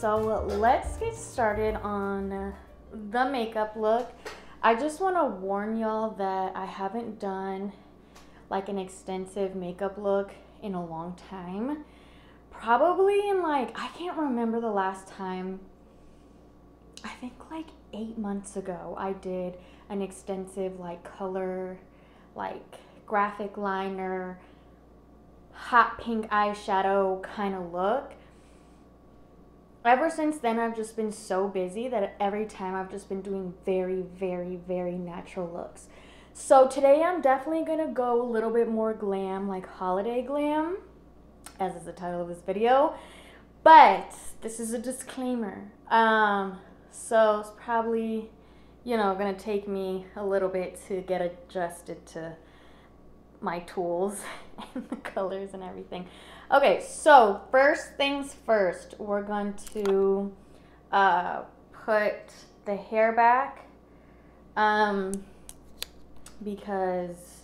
So let's get started on the makeup look. I just want to warn y'all that I haven't done like an extensive makeup look in a long time. Probably in like, I can't remember the last time, I think like eight months ago, I did an extensive like color, like graphic liner, hot pink eyeshadow kind of look. Ever since then, I've just been so busy that every time I've just been doing very, very, very natural looks. So today I'm definitely to go a little bit more glam, like holiday glam, as is the title of this video. But this is a disclaimer. Um, so it's probably, you know, to take me a little bit to get adjusted to my tools and the colors and everything. Okay, so first things first, we're going to uh, put the hair back um, because,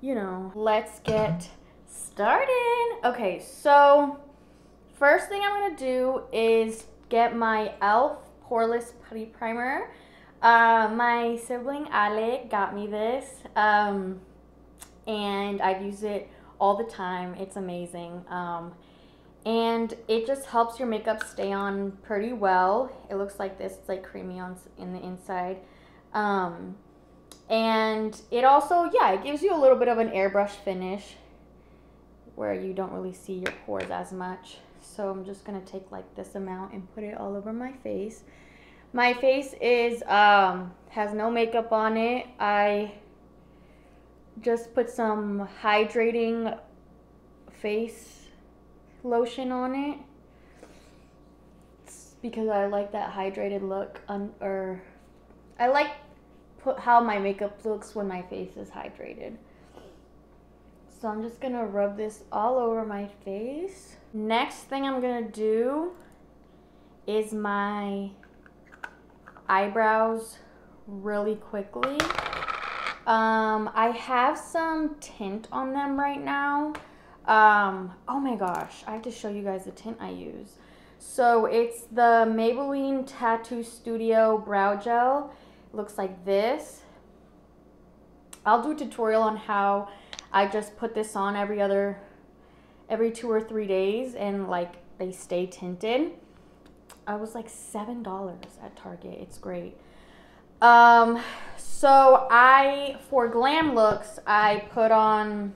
you know, let's get started. Okay, so first thing I'm going to do is get my e.l.f. Poreless Putty Primer. Uh, my sibling Alec got me this. Um, and I've used it all the time. It's amazing. Um, and it just helps your makeup stay on pretty well. It looks like this. It's like creamy on in the inside. Um, and it also, yeah, it gives you a little bit of an airbrush finish where you don't really see your pores as much. So I'm just going to take like this amount and put it all over my face. My face is, um, has no makeup on it. I just put some hydrating face lotion on it it's because I like that hydrated look on or I like put how my makeup looks when my face is hydrated. So I'm just gonna rub this all over my face. Next thing I'm gonna do is my eyebrows really quickly. Um, I have some tint on them right now. Um, oh my gosh, I have to show you guys the tint I use. So it's the Maybelline Tattoo Studio Brow Gel. It looks like this. I'll do a tutorial on how I just put this on every other, every two or three days and like they stay tinted. I was like $7 at Target. It's great. Um, so I, for glam looks, I put on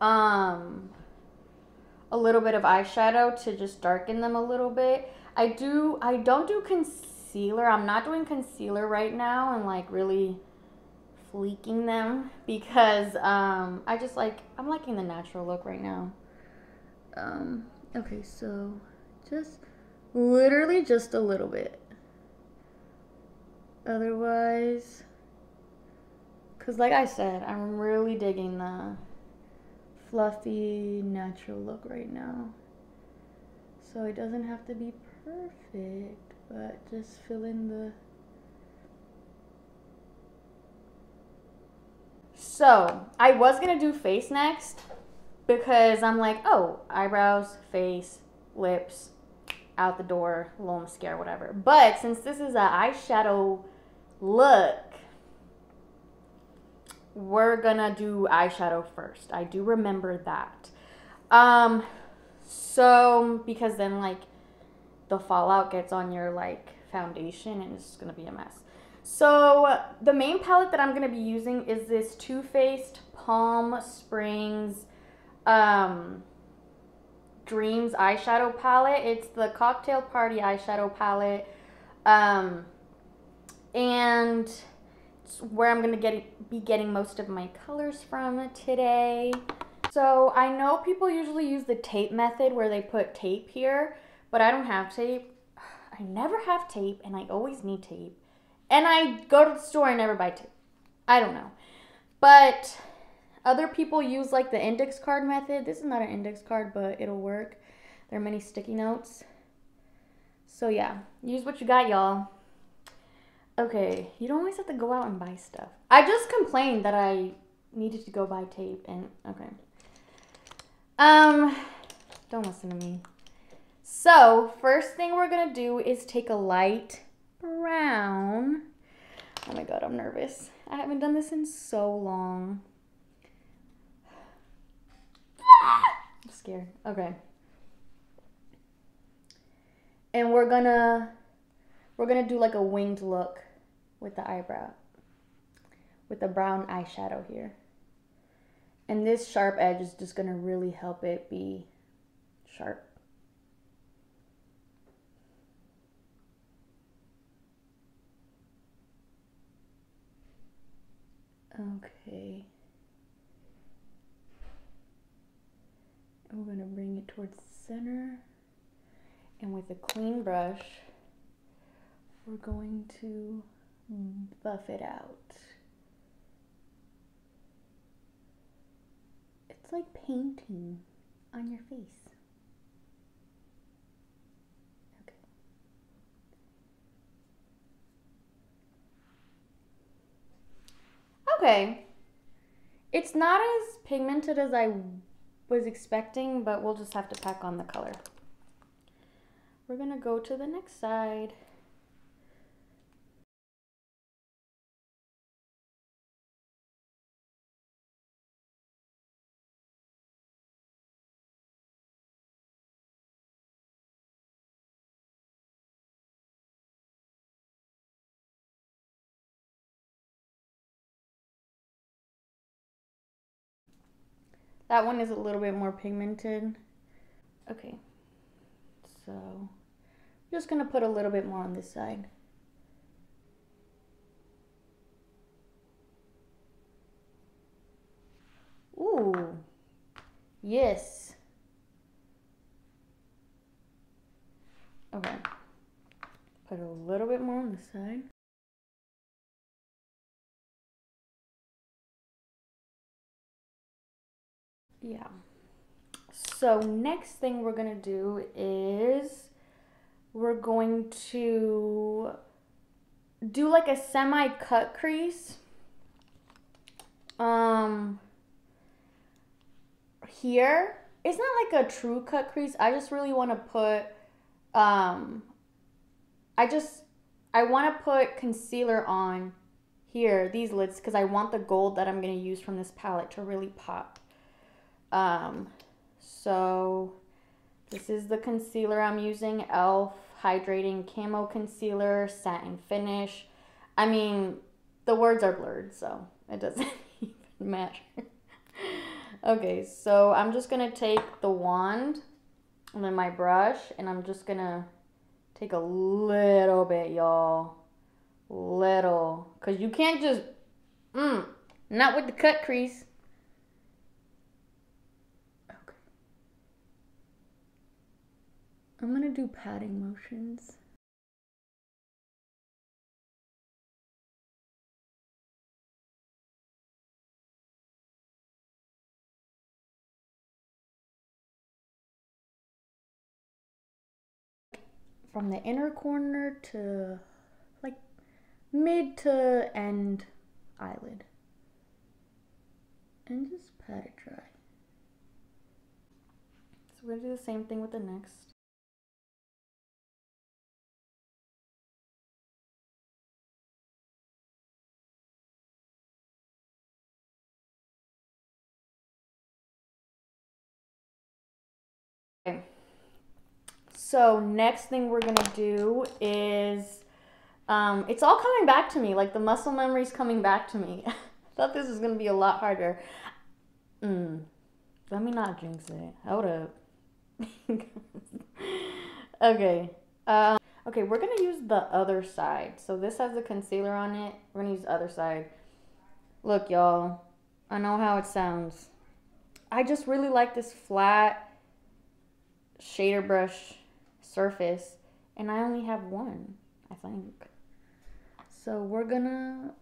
um, a little bit of eyeshadow to just darken them a little bit. I do, I don't do concealer. I'm not doing concealer right now and like really fleeking them because um, I just like, I'm liking the natural look right now. Um, okay, so just literally just a little bit otherwise because like i said i'm really digging the fluffy natural look right now so it doesn't have to be perfect but just fill in the so i was gonna do face next because i'm like oh eyebrows face lips out the door, little mascara, whatever. But since this is an eyeshadow look, we're gonna do eyeshadow first. I do remember that. Um, so because then like the fallout gets on your like foundation and it's gonna be a mess. So the main palette that I'm gonna be using is this Too Faced Palm Springs um, Dreams eyeshadow palette. It's the Cocktail Party eyeshadow palette. Um, and it's where I'm to get be getting most of my colors from today. So I know people usually use the tape method where they put tape here, but I don't have tape. I never have tape and I always need tape. And I go to the store and never buy tape. I don't know. But other people use like the index card method. This is not an index card, but it'll work. There are many sticky notes. So yeah, use what you got, y'all. Okay, you don't always have to go out and buy stuff. I just complained that I needed to go buy tape and okay. Um Don't listen to me. So, first thing we're going to do is take a light brown. Oh my god, I'm nervous. I haven't done this in so long. I'm scared. Okay. And we're gonna we're gonna do like a winged look with the eyebrow. With the brown eyeshadow here. And this sharp edge is just gonna really help it be sharp. Okay. And we're going to bring it towards the center. And with a clean brush, we're going to buff it out. It's like painting on your face. Okay. It's not as pigmented as I was expecting, but we'll just have to pack on the color. We're gonna go to the next side. That one is a little bit more pigmented. Okay, so I'm just gonna put a little bit more on this side. Ooh, yes. Okay, put a little bit more on this side. Yeah. So next thing we're going to do is we're going to do like a semi cut crease. Um here, it's not like a true cut crease. I just really want to put um I just I want to put concealer on here, these lids, because I want the gold that I'm going to use from this palette to really pop. Um, so this is the concealer I'm using, e.l.f. Hydrating Camo Concealer, Satin Finish. I mean, the words are blurred, so it doesn't even matter. okay, so I'm just going to take the wand and then my brush, and I'm just going to take a little bit, y'all. Little. Because you can't just, mm, not with the cut crease. I'm gonna do patting motions. From the inner corner to like mid to end eyelid. And just pat it dry. So we're gonna do the same thing with the next. So next thing we're gonna do is, um, it's all coming back to me. Like the muscle memory's coming back to me. I thought this was gonna be a lot harder. Mm. Let me not jinx it. Hold up. okay. Um, okay, we're gonna use the other side. So this has the concealer on it. We're gonna use the other side. Look, y'all. I know how it sounds. I just really like this flat shader brush surface and I only have one, I think. So we're gonna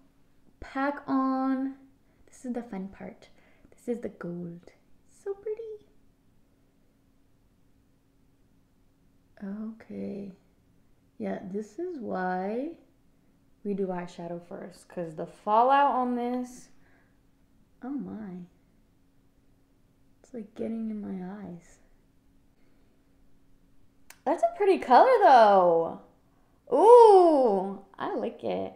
pack on, this is the fun part. This is the gold. So pretty. Okay. Yeah, this is why we do eyeshadow first because the fallout on this, oh my. It's like getting in my eyes. Pretty color though. Ooh, I like it.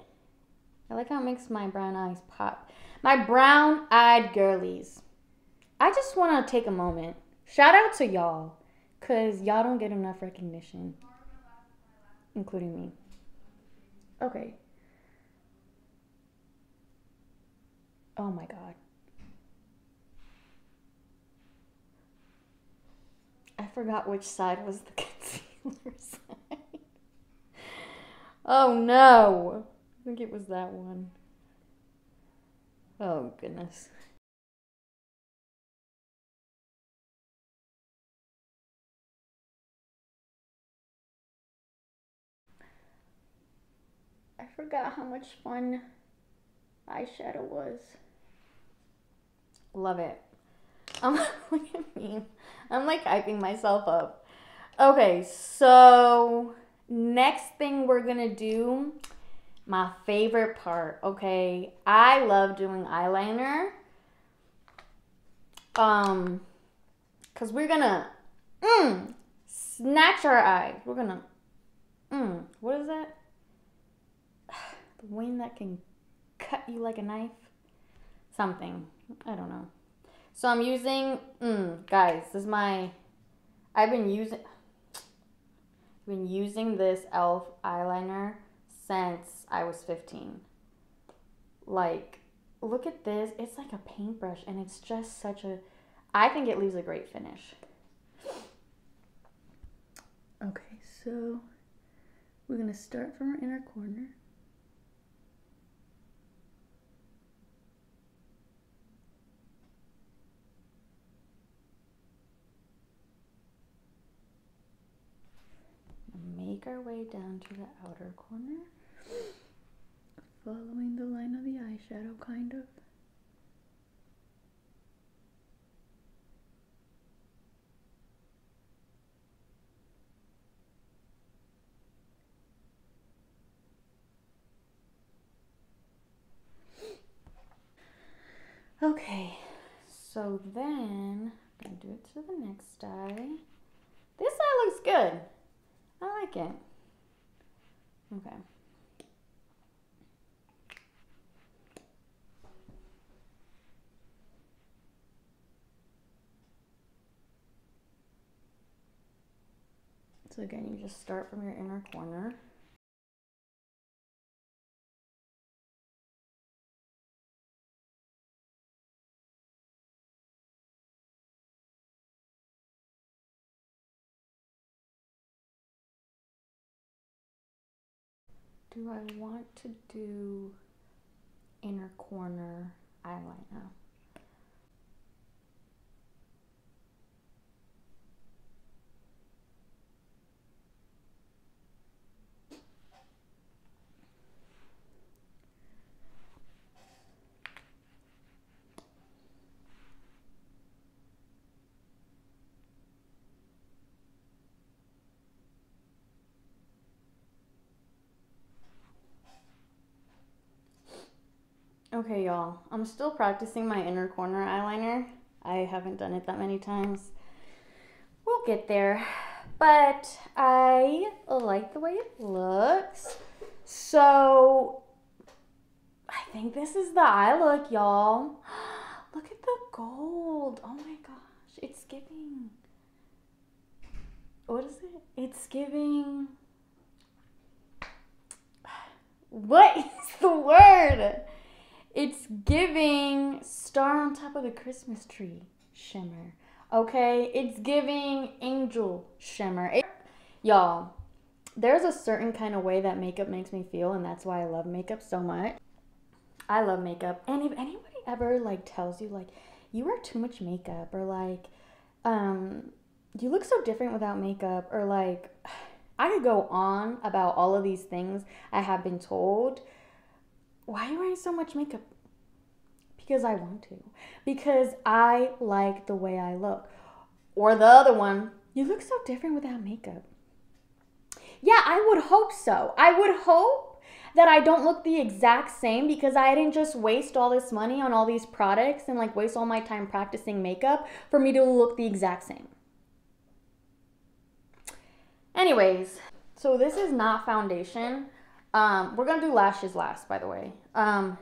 I like how it makes my brown eyes pop. My brown eyed girlies. I just want to take a moment. Shout out to y'all. Because y'all don't get enough recognition, including me. Okay. Oh my God. I forgot which side was the concealer side. oh no. I think it was that one. Oh goodness. I forgot how much fun eyeshadow was. Love it. Um, look at me. I'm like hyping myself up. Okay, so next thing we're gonna do, my favorite part. Okay, I love doing eyeliner. Um, cause we're gonna mm, snatch our eye. We're gonna mm, what is that? The wing that can cut you like a knife. Something. I don't know. So I'm using, mm, guys, this is my, I've been using, been using this e.l.f. eyeliner since I was 15. Like, look at this. It's like a paintbrush and it's just such a, I think it leaves a great finish. Okay, so we're going to start from our inner corner. Make our way down to the outer corner, following the line of the eyeshadow, kind of. Okay, so then I'm gonna do it to the next eye. This eye looks good. Like it. Okay. So again, you just start from your inner corner. Do I want to do inner corner eyeliner? Okay, y'all. I'm still practicing my inner corner eyeliner. I haven't done it that many times. We'll get there. But I like the way it looks. So I think this is the eye look, y'all. Look at the gold. Oh my gosh. It's giving. What is it? It's giving. What is the word? It's giving star on top of the Christmas tree shimmer. Okay? It's giving angel shimmer. It, y'all, there's a certain kind of way that makeup makes me feel, and that's why I love makeup so much. I love makeup. And if anybody ever like tells you like you wear too much makeup or like um you look so different without makeup or like I could go on about all of these things I have been told why are you wearing so much makeup? Because I want to. Because I like the way I look. Or the other one, you look so different without makeup. Yeah, I would hope so. I would hope that I don't look the exact same because I didn't just waste all this money on all these products and like waste all my time practicing makeup for me to look the exact same. Anyways, so this is not foundation. Um, we're gonna do lashes last, by the way. Um,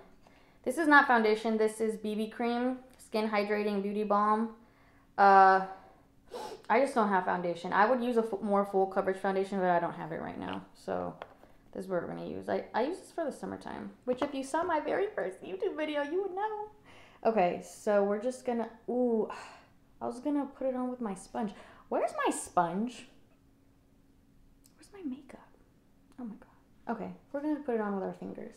this is not foundation. This is BB cream, skin hydrating beauty balm. Uh, I just don't have foundation. I would use a more full coverage foundation, but I don't have it right now. So this is what we're gonna use. I, I use this for the summertime, which if you saw my very first YouTube video, you would know. Okay, so we're just gonna, ooh, I was gonna put it on with my sponge. Where's my sponge? Where's my makeup? Oh my god. Okay, we're gonna put it on with our fingers.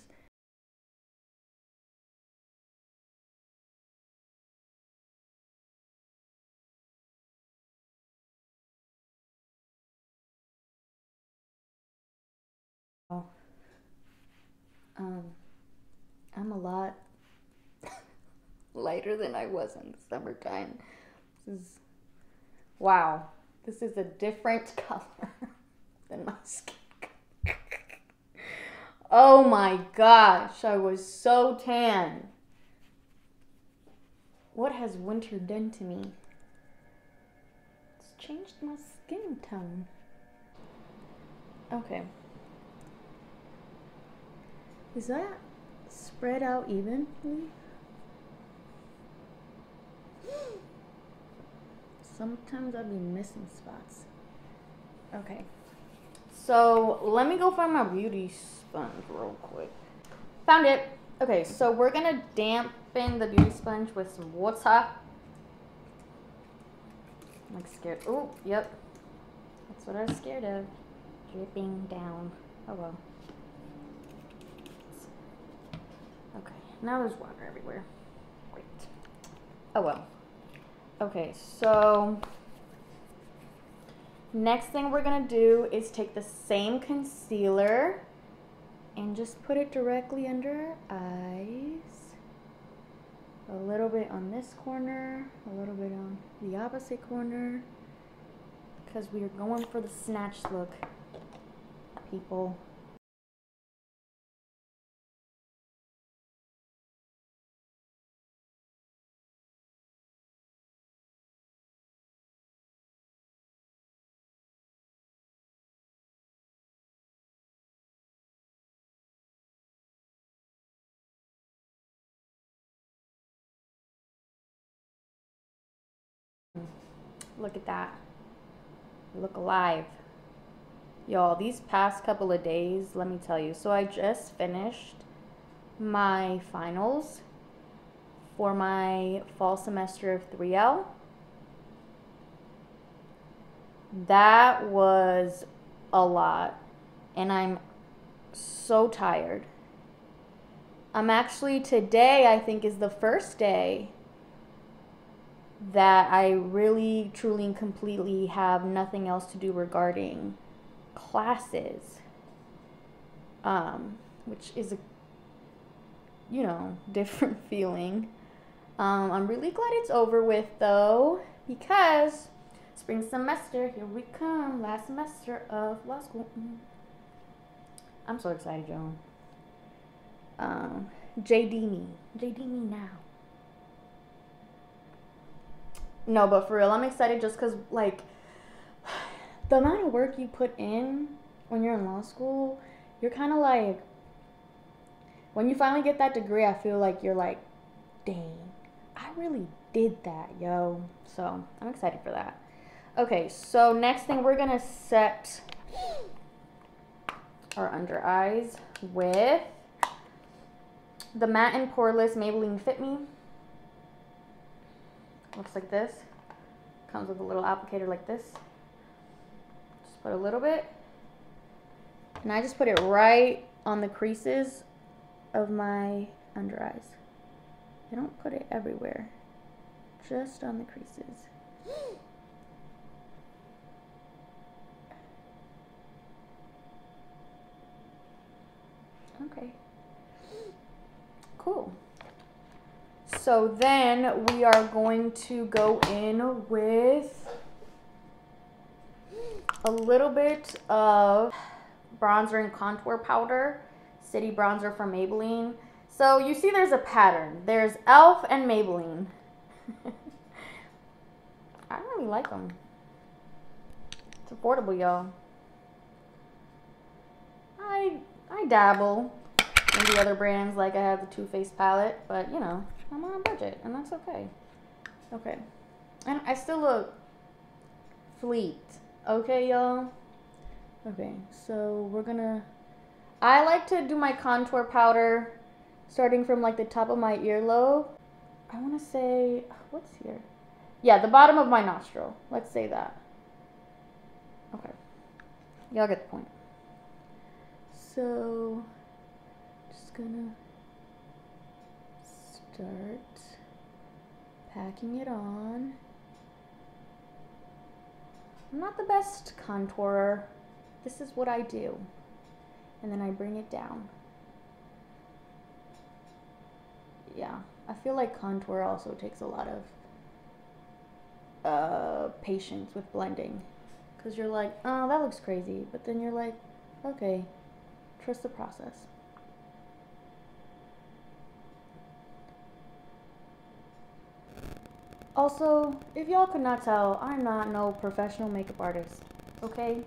Um, I'm a lot lighter than I was in the summertime. This is wow. This is a different color than my skin. Oh my gosh, I was so tan. What has winter done to me? It's changed my skin tone. Okay. Is that spread out evenly? Sometimes I'll be missing spots. Okay. So let me go find my beauty sponge real quick. Found it. Okay, so we're gonna dampen the beauty sponge with some water. I'm like scared. Oh, yep. That's what I was scared of. Dripping down. Oh well. Okay, now there's water everywhere. Great. Oh well. Okay, so next thing we're gonna do is take the same concealer and just put it directly under our eyes. A little bit on this corner, a little bit on the opposite corner, because we are going for the snatch look, people. Look at that. Look alive. Y'all, these past couple of days, let me tell you. So I just finished my finals for my fall semester of 3L. That was a lot. And I'm so tired. I'm actually, today, I think, is the first day that I really, truly, and completely have nothing else to do regarding classes, um, which is a, you know, different feeling. Um, I'm really glad it's over with though, because spring semester, here we come, last semester of law school. Mm. I'm so excited, Joan. Um, JD me, JD me now. No, but for real, I'm excited just because, like, the amount of work you put in when you're in law school, you're kind of like, when you finally get that degree, I feel like you're like, dang, I really did that, yo. So I'm excited for that. Okay, so next thing we're gonna set our under eyes with the matte and poreless Maybelline Fit Me. Looks like this. Comes with a little applicator like this. Just put a little bit. And I just put it right on the creases of my under eyes. I don't put it everywhere. Just on the creases. Okay. So then we are going to go in with a little bit of bronzer and contour powder, City Bronzer from Maybelline. So you see there's a pattern. There's e.l.f. and Maybelline. I really like them. It's affordable, y'all. I I dabble in the other brands, like I have the Too Faced palette, but you know, I'm on a budget, and that's okay. Okay. And I still look fleet. Okay, y'all? Okay, so we're gonna... I like to do my contour powder starting from like the top of my earlobe. I want to say, what's here? Yeah, the bottom of my nostril. Let's say that. Okay. Y'all get the point. So, just gonna start packing it on. I'm not the best contourer. This is what I do. And then I bring it down. Yeah, I feel like contour also takes a lot of uh, patience with blending. Because you're like, oh, that looks crazy. But then you're like, okay, trust the process. Also, if y'all could not tell, I'm not no professional makeup artist, okay?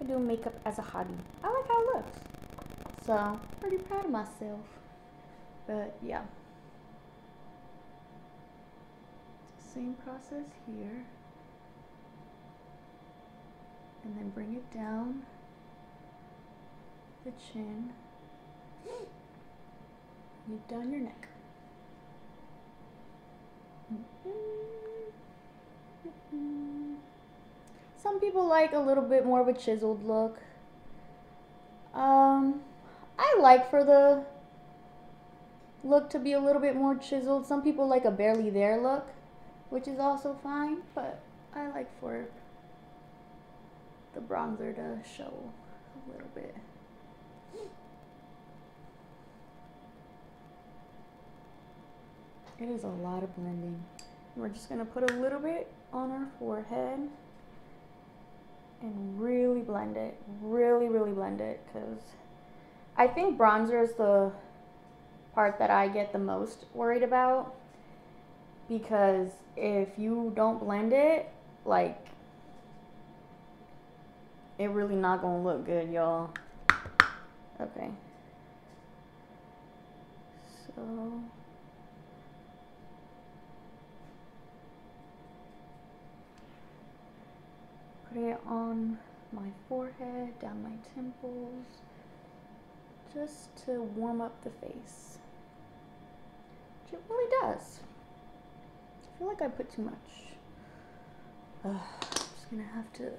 I do makeup as a hobby. I like how it looks. So, pretty proud of myself. But, yeah. Same process here. And then bring it down the chin. You down your neck. Some people like a little bit more of a chiseled look. Um, I like for the look to be a little bit more chiseled. Some people like a barely there look, which is also fine, but I like for the bronzer to show a little bit. It is a lot of blending. We're just gonna put a little bit on our forehead and really blend it. Really, really blend it because I think bronzer is the part that I get the most worried about because if you don't blend it, like, it really not gonna look good, y'all. Okay. So... put it on my forehead, down my temples, just to warm up the face. Which it really does. I feel like I put too much. Uh, I'm just gonna have to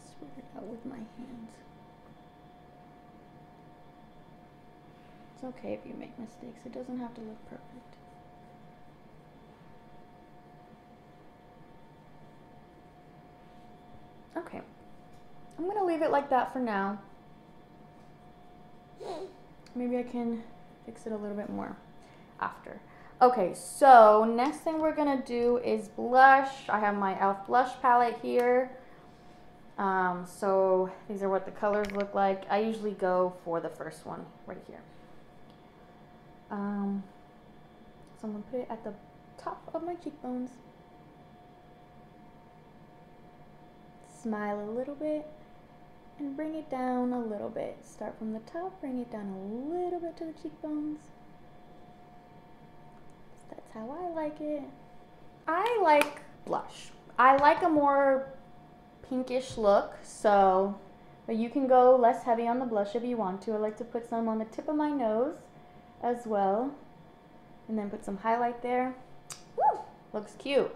spread it out with my hands. It's okay if you make mistakes. It doesn't have to look perfect. Okay. I'm to leave it like that for now. Maybe I can fix it a little bit more after. Okay, so next thing we're to do is blush. I have my e.l.f. blush palette here. Um, so these are what the colors look like. I usually go for the first one right here. Um, so I'm to put it at the top of my cheekbones. smile a little bit and bring it down a little bit. Start from the top, bring it down a little bit to the cheekbones. That's how I like it. I like blush. I like a more pinkish look, so but you can go less heavy on the blush if you want to. I like to put some on the tip of my nose as well. And then put some highlight there. Woo! Looks cute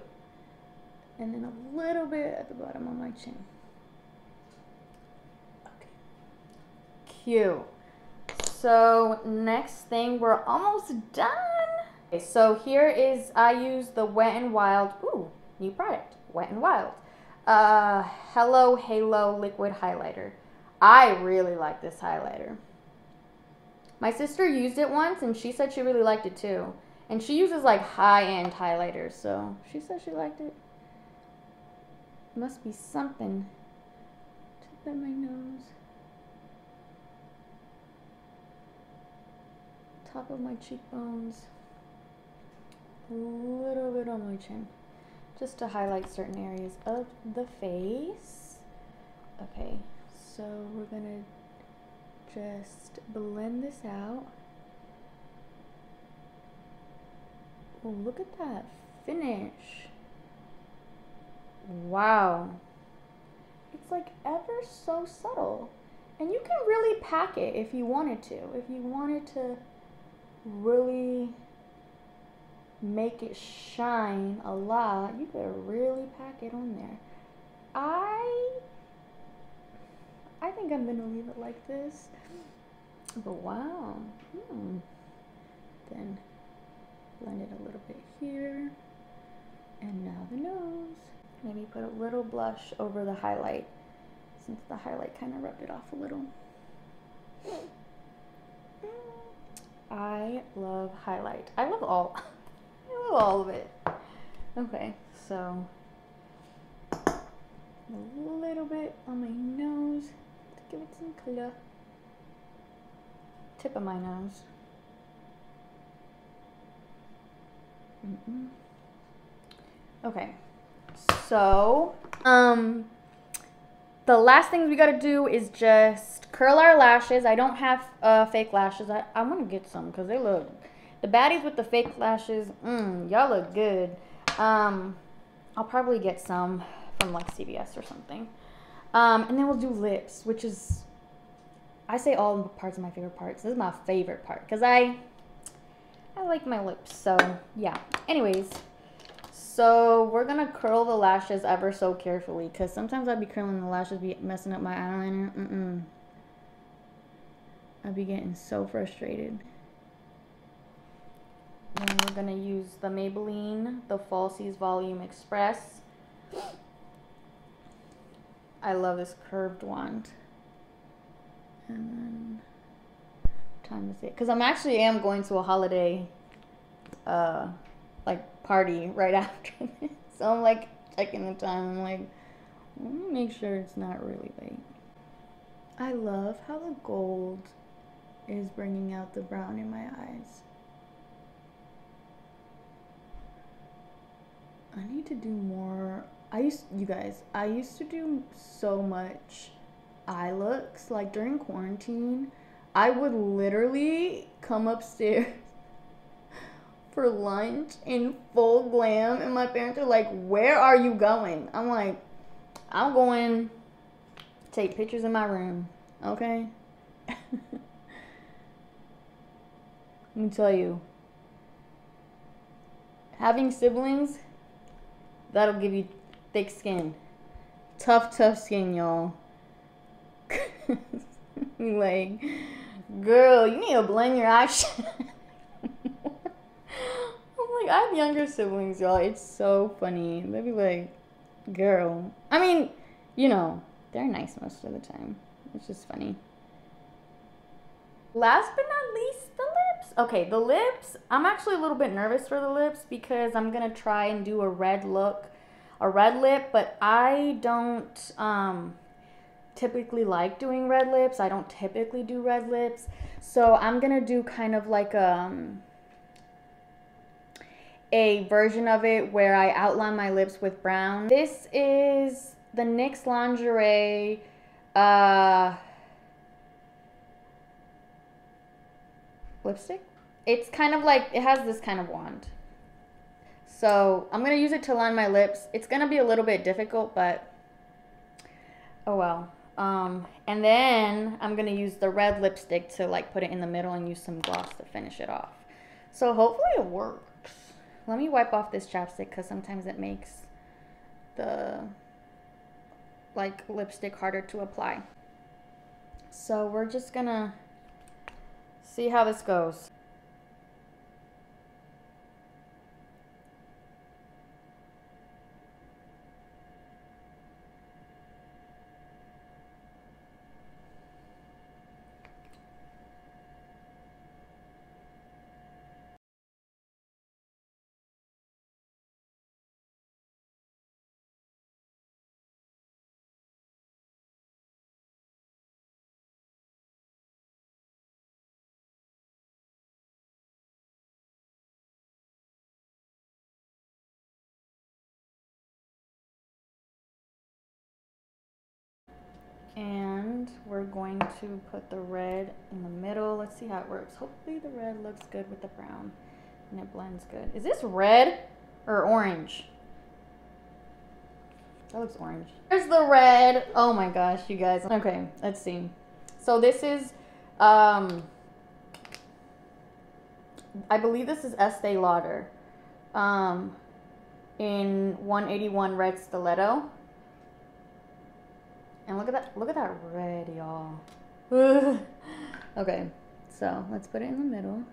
and then a little bit at the bottom of my chin. Cute. So next thing, we're almost done. Okay, so here is, I use the Wet n Wild, ooh, new product, Wet n Wild. Uh, Hello Halo Liquid Highlighter. I really like this highlighter. My sister used it once and she said she really liked it too. And she uses like high-end highlighters, so she said she liked it. Must be something. Tip at my nose. Top of my cheekbones. A little bit on my chin. Just to highlight certain areas of the face. Okay, So we're gonna just blend this out. Oh, look at that finish. Wow. It's like ever so subtle. And you can really pack it if you wanted to. If you wanted to really make it shine a lot, you could really pack it on there. I I think I'm gonna leave it like this. But wow. Hmm. Then blend it a little bit here. And now the nose. Maybe put a little blush over the highlight since the highlight kind of rubbed it off a little. I love highlight. I love all. I love all of it. Okay, so a little bit on my nose to give it some color. Tip of my nose. Mm -mm. Okay, so um, the last things we gotta do is just curl our lashes. I don't have uh, fake lashes. I, I want to get some because they look, the baddies with the fake lashes, mm, y'all look good. Um, I'll probably get some from like CVS or something. Um, and then we'll do lips, which is, I say all parts of my favorite parts. This is my favorite part because I, I like my lips. So yeah. Anyways, so we're gonna curl the lashes ever so carefully because sometimes I'd be curling the lashes, be messing up my eyeliner. Mm-mm. I'd be getting so frustrated. Then we're gonna use the Maybelline, the Falsies Volume Express. I love this curved wand. And then time to say, because I'm actually am going to a holiday uh, like party right after this. So I'm like checking the time. I'm like, let me make sure it's not really late. I love how the gold is bringing out the brown in my eyes. I need to do more. I used, you guys, I used to do so much eye looks. Like during quarantine, I would literally come upstairs for lunch in full glam and my parents are like where are you going? I'm like i'm going take pictures in my room. Okay? Let me tell you. Having siblings that'll give you thick skin. Tough tough skin y'all. Like girl you need to blend your eyes I have younger siblings, y'all. It's so funny. They'd be like, girl. I mean, you know, they're nice most of the time. It's just funny. Last but not least, the lips. Okay, the lips. I'm actually a little bit nervous for the lips because I'm going to try and do a red look, a red lip, but I don't um, typically like doing red lips. I don't typically do red lips. So I'm going to do kind of like a... Um, a version of it where I outline my lips with brown. This is the NYX Lingerie uh, lipstick. It's kind of like, it has this kind of wand. So I'm going to use it to line my lips. It's going to be a little bit difficult, but oh well. Um, and then I'm going to use the red lipstick to like put it in the middle and use some gloss to finish it off. So hopefully it works. Let me wipe off this chapstick because sometimes it makes the like lipstick harder to apply. So we're just gonna see how this goes. and And we're going to put the red in the middle. Let's see how it works. Hopefully the red looks good with the brown and it blends good. Is this red or orange? That looks orange. There's the red. Oh my gosh, you guys. Okay, let's see. So this is, um, I believe this is Estee Lauder. Um, in 181 red stiletto. And look at that, look at that red, y'all. okay, so let's put it in the middle.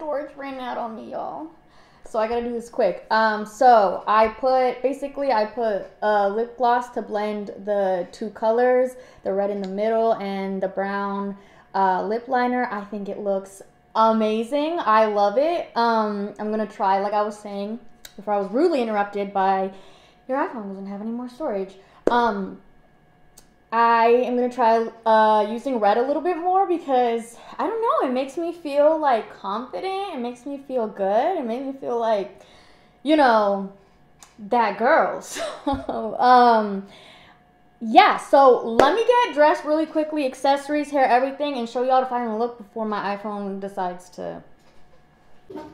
Storage ran out on me, y'all. So I gotta do this quick. Um, so I put, basically I put a lip gloss to blend the two colors, the red in the middle and the brown uh, lip liner. I think it looks amazing. I love it. Um, I'm gonna try, like I was saying before I was rudely interrupted by your iPhone doesn't have any more storage. Um, I am gonna try uh, using red a little bit more because I don't know, it makes me feel like confident. It makes me feel good. It makes me feel like, you know, that girl. So, um, yeah. So let me get dressed really quickly, accessories, hair, everything, and show y'all the final look before my iPhone decides to.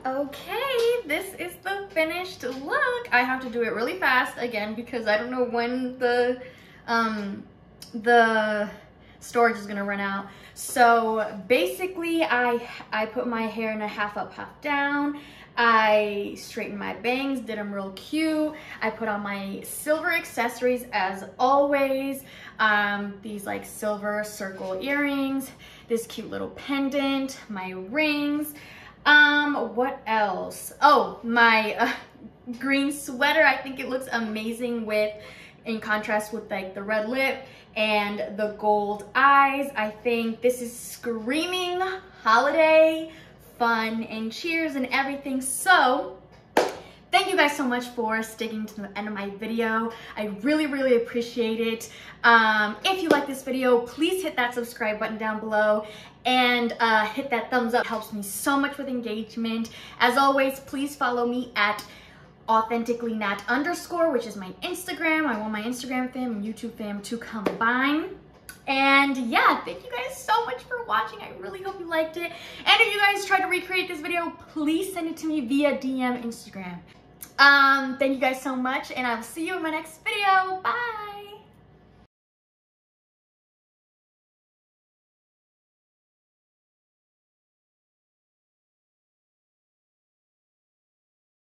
Okay, this is the finished look. I have to do it really fast again because I don't know when the um the storage is gonna run out. So basically I, I put my hair in a half up, half down. I straightened my bangs, did them real cute. I put on my silver accessories as always. Um, these like silver circle earrings, this cute little pendant, my rings. Um, what else? Oh, my uh, green sweater. I think it looks amazing with, in contrast with like the red lip and the gold eyes. I think this is screaming holiday fun and cheers and everything. So thank you guys so much for sticking to the end of my video. I really, really appreciate it. Um, if you like this video, please hit that subscribe button down below and uh, hit that thumbs up. It helps me so much with engagement. As always, please follow me at authentically nat underscore, which is my Instagram. I want my Instagram fam and YouTube fam to combine. And yeah, thank you guys so much for watching. I really hope you liked it. And if you guys try to recreate this video, please send it to me via DM Instagram. Um, thank you guys so much, and I will see you in my next video. Bye!